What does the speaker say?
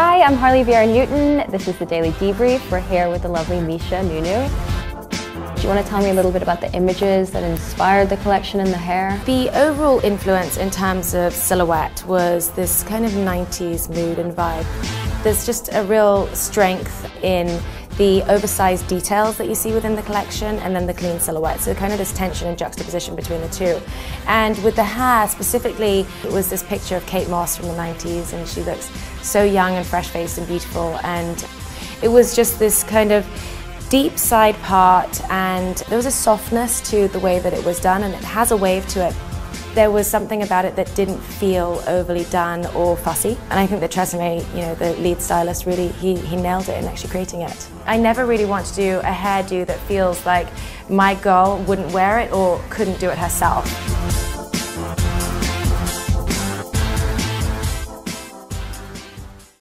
I'm Harley Viera Newton. This is the Daily Debrief. We're here with the lovely Misha Nonoo. Do you want to tell me a little bit about the images that inspired the collection and the hair? The overall influence in terms of silhouette was this kind of 90s mood and vibe. There's just a real strength in the oversized details that you see within the collection and then the clean silhouette. So kind of this tension and juxtaposition between the two. And with the hair specifically, it was this picture of Kate Moss from the 90s and she looks so young and fresh-faced and beautiful. And it was just this kind of deep side part and there was a softness to the way that it was done and it has a wave to it there was something about it that didn't feel overly done or fussy. And I think that Tresemme, you know, the lead stylist, really, he, he nailed it in actually creating it. I never really want to do a hairdo that feels like my girl wouldn't wear it or couldn't do it herself.